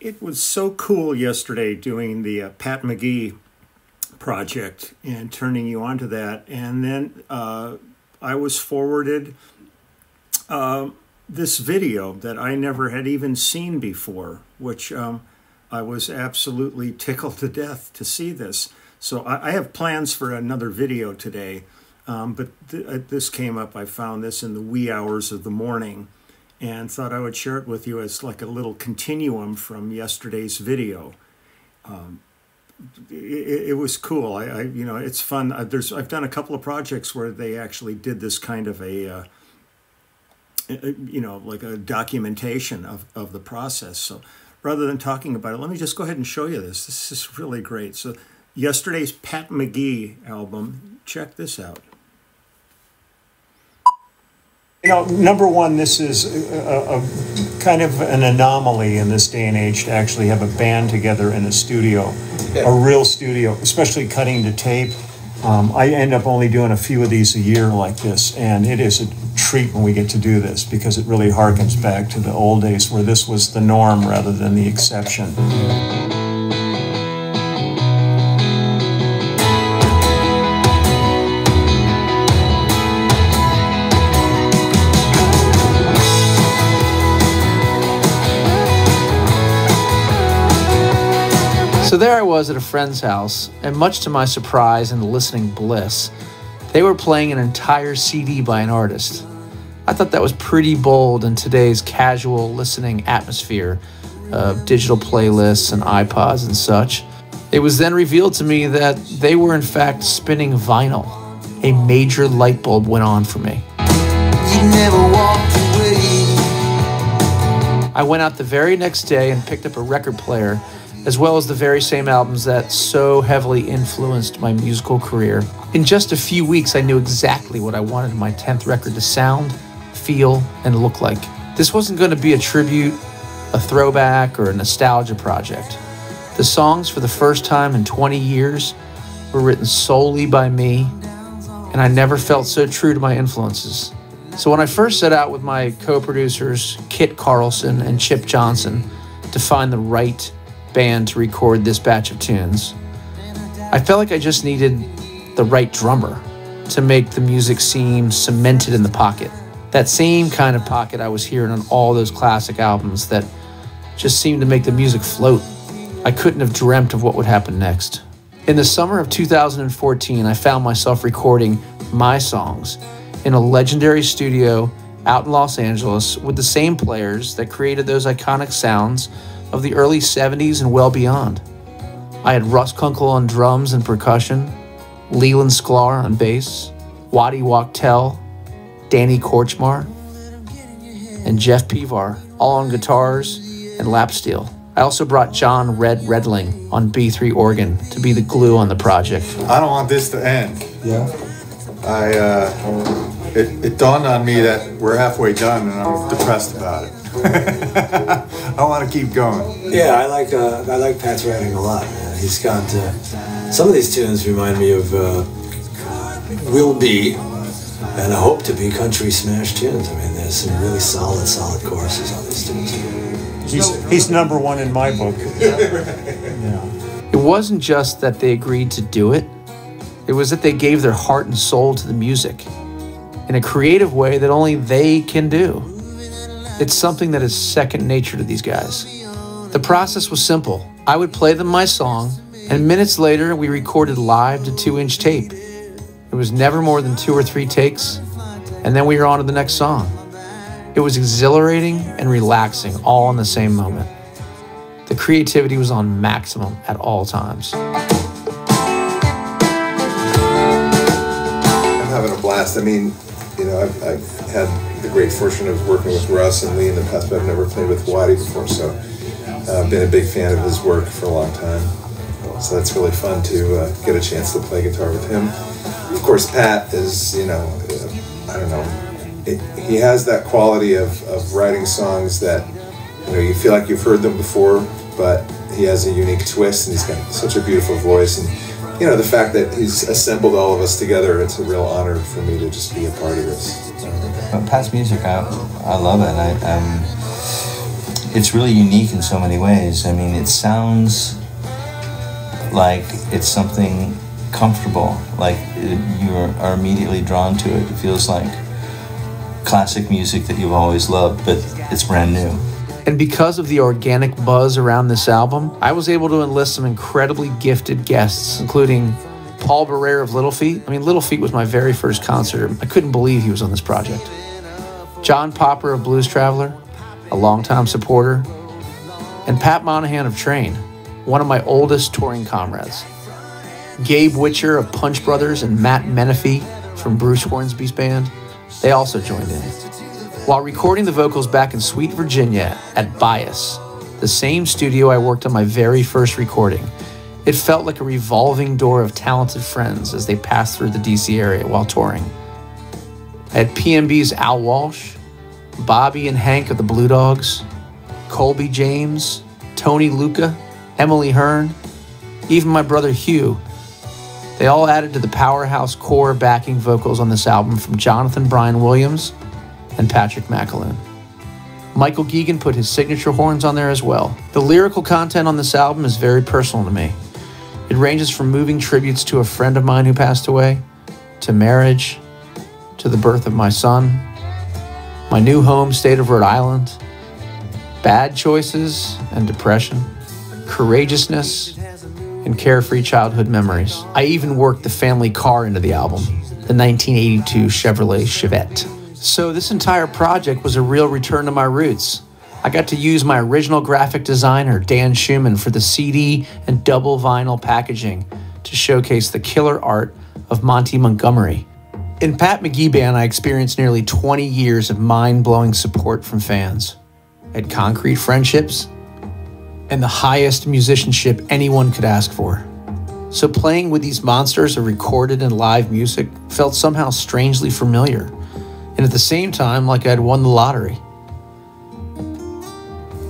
it was so cool yesterday doing the uh, Pat McGee project and turning you onto that. And then uh, I was forwarded uh, this video that I never had even seen before, which um, I was absolutely tickled to death to see this. So I, I have plans for another video today, um, but th uh, this came up. I found this in the wee hours of the morning and thought I would share it with you as like a little continuum from yesterday's video. Um, it, it, was cool. I, I, you know, it's fun. Uh, there's, I've done a couple of projects where they actually did this kind of a, uh, you know, like a documentation of, of the process. So rather than talking about it, let me just go ahead and show you this. This is really great. So yesterday's Pat McGee album, check this out. You know, number one, this is a, a, kind of an anomaly in this day and age to actually have a band together in a studio, yeah. a real studio, especially cutting to tape. Um, I end up only doing a few of these a year like this, and it is a treat when we get to do this because it really harkens back to the old days where this was the norm rather than the exception. So there I was at a friend's house, and much to my surprise and listening bliss, they were playing an entire CD by an artist. I thought that was pretty bold in today's casual listening atmosphere of digital playlists and iPods and such. It was then revealed to me that they were in fact spinning vinyl. A major light bulb went on for me. I went out the very next day and picked up a record player as well as the very same albums that so heavily influenced my musical career. In just a few weeks, I knew exactly what I wanted my 10th record to sound, feel, and look like. This wasn't going to be a tribute, a throwback, or a nostalgia project. The songs, for the first time in 20 years, were written solely by me, and I never felt so true to my influences. So when I first set out with my co producers, Kit Carlson and Chip Johnson, to find the right band to record this batch of tunes. I felt like I just needed the right drummer to make the music seem cemented in the pocket. That same kind of pocket I was hearing on all those classic albums that just seemed to make the music float. I couldn't have dreamt of what would happen next. In the summer of 2014, I found myself recording my songs in a legendary studio out in Los Angeles with the same players that created those iconic sounds of the early 70s and well beyond. I had Russ Kunkel on drums and percussion, Leland Sklar on bass, Waddy Wachtel, Danny Kortchmar, and Jeff Pevar, all on guitars and lap steel. I also brought John Red Redling on B3 organ to be the glue on the project. I don't want this to end. Yeah. I, uh, it, it dawned on me that we're halfway done and I'm depressed about it. I want to keep going. Yeah, I like uh, I like Pat's writing a lot. Man. He's got uh, some of these tunes remind me of uh, will be and I hope to be country smash tunes. I mean, there's some really solid, solid choruses on these tunes. He's he's number one in my book. yeah. yeah. It wasn't just that they agreed to do it; it was that they gave their heart and soul to the music in a creative way that only they can do. It's something that is second nature to these guys. The process was simple. I would play them my song, and minutes later, we recorded live to two inch tape. It was never more than two or three takes, and then we were on to the next song. It was exhilarating and relaxing all in the same moment. The creativity was on maximum at all times. I'm having a blast. I mean, you know, I've, I've had the great fortune of working with Russ and Lee in the past, but I've never played with Waddy before, so I've uh, been a big fan of his work for a long time. So that's really fun to uh, get a chance to play guitar with him. Of course, Pat is, you know, uh, I don't know, it, he has that quality of, of writing songs that, you know, you feel like you've heard them before, but he has a unique twist and he's got such a beautiful voice. And, you know, the fact that he's assembled all of us together, it's a real honor for me to just be a part of this. Pat's music, I, I love it. I, um, it's really unique in so many ways. I mean, it sounds like it's something comfortable, like you are immediately drawn to it. It feels like classic music that you've always loved, but it's brand new. And because of the organic buzz around this album, I was able to enlist some incredibly gifted guests, including Paul Barrere of Little Feat. I mean, Little Feat was my very first concert. I couldn't believe he was on this project. John Popper of Blues Traveler, a longtime supporter, and Pat Monahan of Train, one of my oldest touring comrades. Gabe Witcher of Punch Brothers and Matt Menefee from Bruce Hornsby's band, they also joined in. While recording the vocals back in Sweet Virginia at Bias, the same studio I worked on my very first recording, it felt like a revolving door of talented friends as they passed through the DC area while touring. I had PMB's Al Walsh, Bobby and Hank of the Blue Dogs, Colby James, Tony Lucca, Emily Hearn, even my brother Hugh. They all added to the powerhouse core backing vocals on this album from Jonathan Bryan Williams and Patrick McAloon. Michael Geoghegan put his signature horns on there as well. The lyrical content on this album is very personal to me. It ranges from moving tributes to a friend of mine who passed away, to marriage, to the birth of my son, my new home state of Rhode Island, bad choices and depression, courageousness, and carefree childhood memories. I even worked the family car into the album, the 1982 Chevrolet Chevette. So, this entire project was a real return to my roots. I got to use my original graphic designer, Dan Schumann, for the CD and double vinyl packaging to showcase the killer art of Monty Montgomery. In Pat McGee Band, I experienced nearly 20 years of mind blowing support from fans. Had concrete friendships and the highest musicianship anyone could ask for. So, playing with these monsters of recorded and live music felt somehow strangely familiar and at the same time like I'd won the lottery.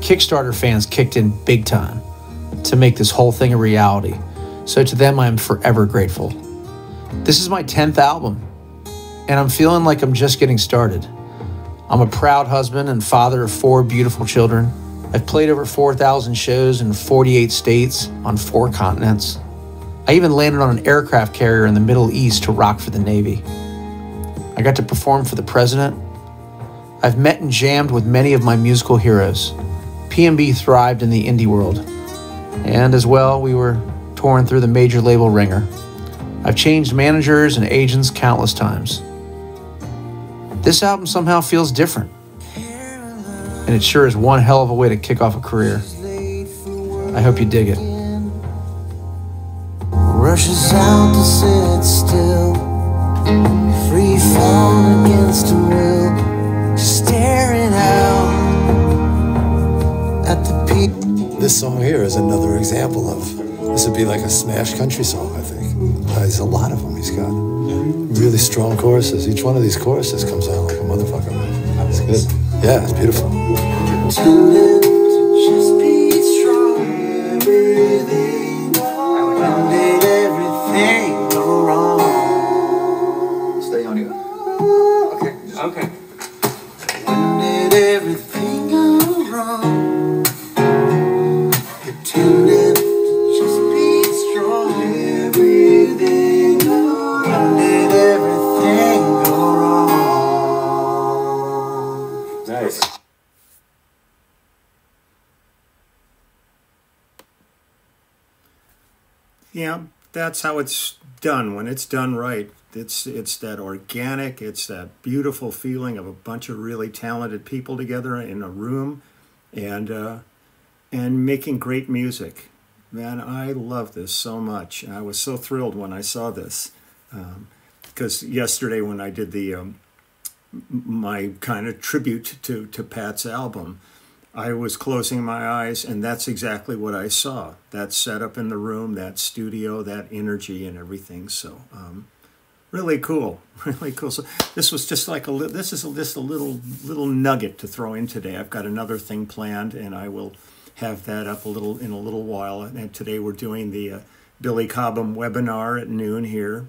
Kickstarter fans kicked in big time to make this whole thing a reality, so to them I am forever grateful. This is my 10th album, and I'm feeling like I'm just getting started. I'm a proud husband and father of four beautiful children. I've played over 4,000 shows in 48 states on four continents. I even landed on an aircraft carrier in the Middle East to rock for the Navy. I got to perform for the president. I've met and jammed with many of my musical heroes. PMB thrived in the indie world. And as well, we were torn through the major label wringer. I've changed managers and agents countless times. This album somehow feels different. And it sure is one hell of a way to kick off a career. I hope you dig it. Rushes out to sit still, free falling against a will, staring at the people. This song here is another example of this would be like a smash country song, I think. Uh, there's a lot of them he's got. Really strong choruses. Each one of these choruses comes out like a motherfucker, man. It's good. Yeah, it's beautiful. Okay. When did everything go Yeah, that's how it's done when it's done right. It's it's that organic, it's that beautiful feeling of a bunch of really talented people together in a room, and uh, and making great music. Man, I love this so much. I was so thrilled when I saw this, because yesterday when I did the um, my kind of tribute to to Pat's album, I was closing my eyes, and that's exactly what I saw. That setup in the room, that studio, that energy, and everything. So, um, really cool, really cool. So, this was just like a li- this is a, just a little little nugget to throw in today. I've got another thing planned, and I will have that up a little in a little while. And today we're doing the uh, Billy Cobham webinar at noon here.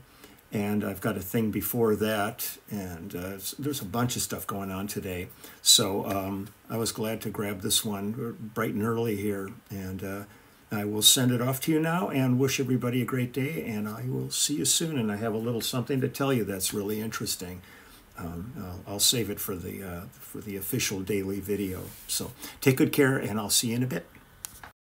And I've got a thing before that, and uh, there's a bunch of stuff going on today. So um, I was glad to grab this one bright and early here, and uh, I will send it off to you now and wish everybody a great day. And I will see you soon. And I have a little something to tell you that's really interesting. Um, I'll, I'll save it for the uh, for the official daily video. So take good care, and I'll see you in a bit.